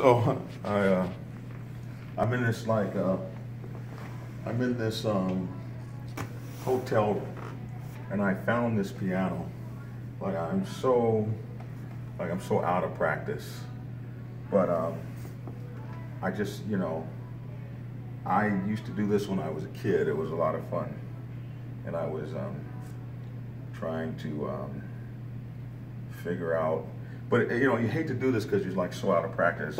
So I, uh, I'm in this like, uh, I'm in this um, hotel, and I found this piano. Like I'm so, like I'm so out of practice, but um, I just, you know, I used to do this when I was a kid. It was a lot of fun, and I was um, trying to um, figure out. But you know, you hate to do this because you're like so out of practice.